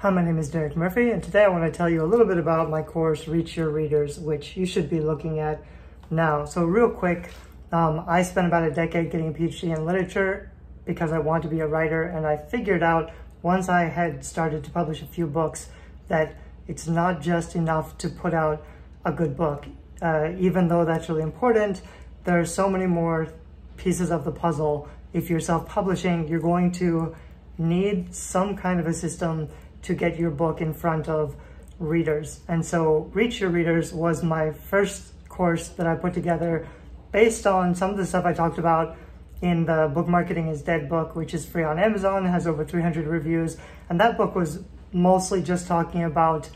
Hi, my name is Derek Murphy, and today I want to tell you a little bit about my course, Reach Your Readers, which you should be looking at now. So real quick, um, I spent about a decade getting a PhD in literature because I wanted to be a writer, and I figured out once I had started to publish a few books that it's not just enough to put out a good book. Uh, even though that's really important, there are so many more pieces of the puzzle. If you're self-publishing, you're going to need some kind of a system to get your book in front of readers. And so Reach Your Readers was my first course that I put together based on some of the stuff I talked about in the Book Marketing is Dead book, which is free on Amazon, has over 300 reviews. And that book was mostly just talking about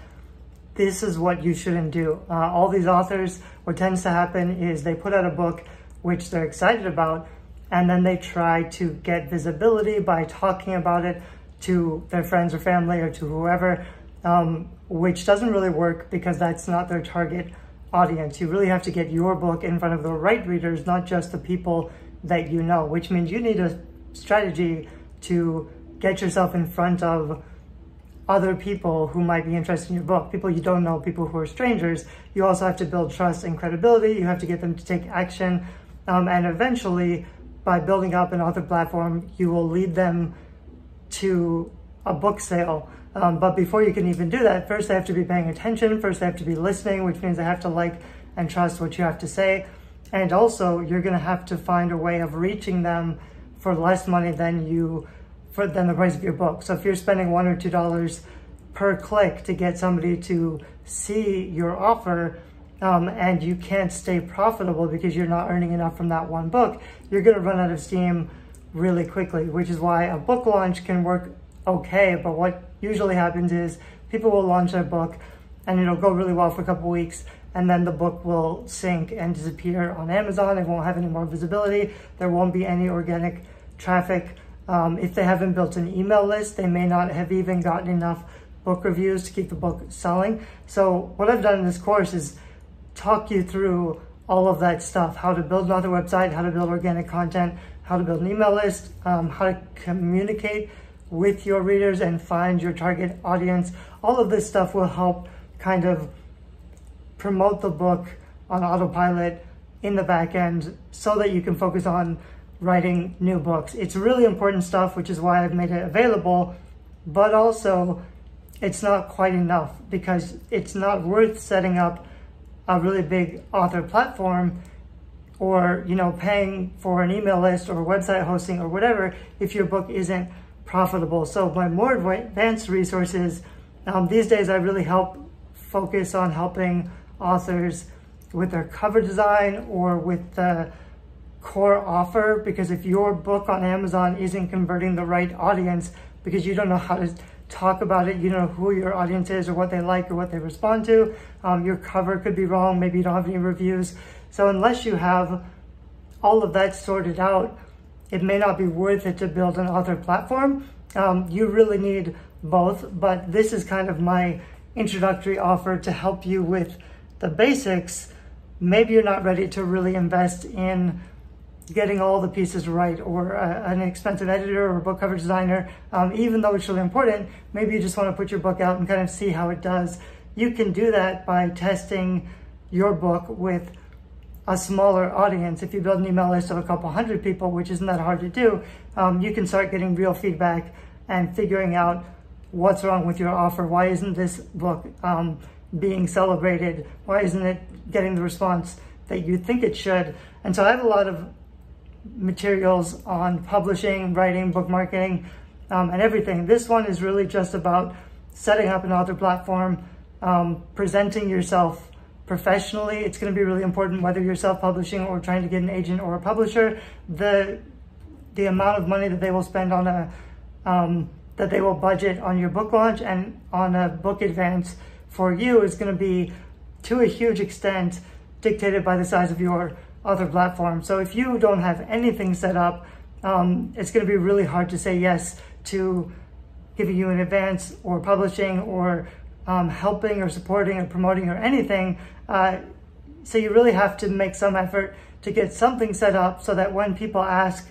this is what you shouldn't do. Uh, all these authors, what tends to happen is they put out a book which they're excited about, and then they try to get visibility by talking about it to their friends or family or to whoever, um, which doesn't really work because that's not their target audience. You really have to get your book in front of the right readers, not just the people that you know, which means you need a strategy to get yourself in front of other people who might be interested in your book, people you don't know, people who are strangers. You also have to build trust and credibility. You have to get them to take action. Um, and eventually, by building up an author platform, you will lead them to a book sale. Um, but before you can even do that, first I have to be paying attention. First I have to be listening, which means I have to like and trust what you have to say. And also you're going to have to find a way of reaching them for less money than you, for than the price of your book. So if you're spending one or two dollars per click to get somebody to see your offer, um, and you can't stay profitable because you're not earning enough from that one book, you're going to run out of steam really quickly, which is why a book launch can work okay. But what usually happens is people will launch their book and it'll go really well for a couple weeks and then the book will sink and disappear on Amazon. It won't have any more visibility. There won't be any organic traffic. Um, if they haven't built an email list, they may not have even gotten enough book reviews to keep the book selling. So what I've done in this course is talk you through all of that stuff, how to build another website, how to build organic content, how to build an email list, um, how to communicate with your readers and find your target audience. All of this stuff will help kind of promote the book on autopilot in the back end so that you can focus on writing new books. It's really important stuff, which is why I've made it available, but also it's not quite enough because it's not worth setting up a really big author platform or you know paying for an email list or website hosting or whatever if your book isn't profitable. So my more advanced resources um, these days i really help focus on helping authors with their cover design or with the core offer because if your book on amazon isn't converting the right audience because you don't know how to talk about it you don't know who your audience is or what they like or what they respond to um, your cover could be wrong. Maybe you don't have any reviews so unless you have all of that sorted out, it may not be worth it to build an author platform. Um, you really need both, but this is kind of my introductory offer to help you with the basics. Maybe you're not ready to really invest in getting all the pieces right or uh, an expensive editor or book cover designer, um, even though it's really important, maybe you just want to put your book out and kind of see how it does. You can do that by testing your book with a smaller audience, if you build an email list of a couple hundred people, which isn't that hard to do, um, you can start getting real feedback and figuring out what's wrong with your offer. Why isn't this book um, being celebrated? Why isn't it getting the response that you think it should? And so I have a lot of materials on publishing, writing, book marketing, um, and everything. This one is really just about setting up an author platform, um, presenting yourself professionally, it's going to be really important whether you're self-publishing or trying to get an agent or a publisher. The the amount of money that they will spend on a um, that they will budget on your book launch and on a book advance for you is going to be to a huge extent dictated by the size of your author platform. So if you don't have anything set up, um, it's going to be really hard to say yes to giving you an advance or publishing or um, helping or supporting or promoting or anything. Uh, so you really have to make some effort to get something set up so that when people ask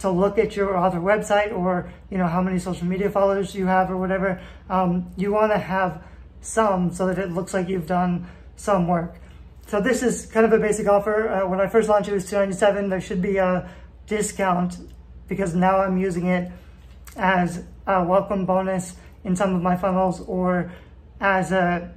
to look at your author website or you know how many social media followers you have or whatever. Um, you want to have some so that it looks like you've done some work. So this is kind of a basic offer. Uh, when I first launched it was 297. There should be a discount because now I'm using it as a welcome bonus in some of my funnels or as a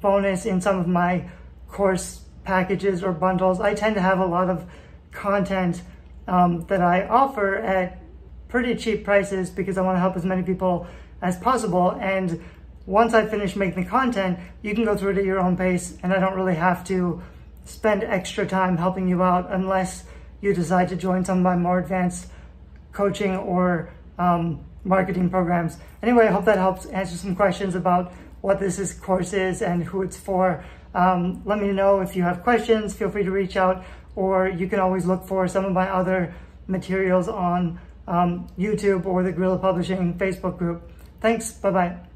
bonus in some of my course packages or bundles. I tend to have a lot of content um, that I offer at pretty cheap prices because I want to help as many people as possible. And once I finish making the content, you can go through it at your own pace and I don't really have to spend extra time helping you out unless you decide to join some of my more advanced coaching or um, marketing programs. Anyway, I hope that helps answer some questions about what this is, course is and who it's for. Um, let me know if you have questions. Feel free to reach out, or you can always look for some of my other materials on um, YouTube or the Guerrilla Publishing Facebook group. Thanks. Bye bye.